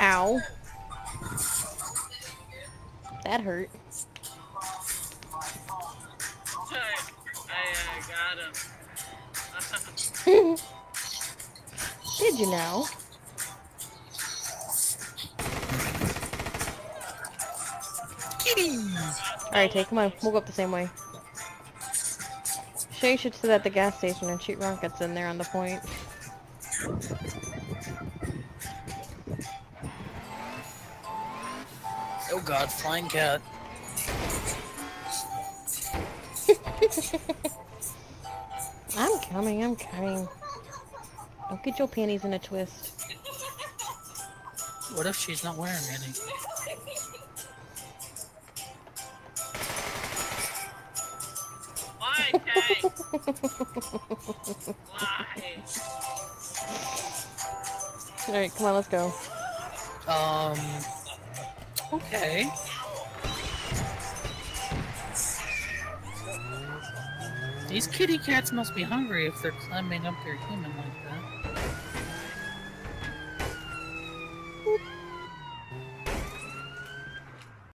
Ow. That hurt. I, I uh, got him. Did you know? Alright, take come on. We'll go up the same way. Shay should sit at the gas station and shoot rockets in there on the point. Oh god, flying cat. I'm coming, I'm coming. Don't get your panties in a twist. What if she's not wearing any? Why, Kay? Why? Alright, come on, let's go. Um. Okay. These kitty cats must be hungry if they're climbing up their human like that.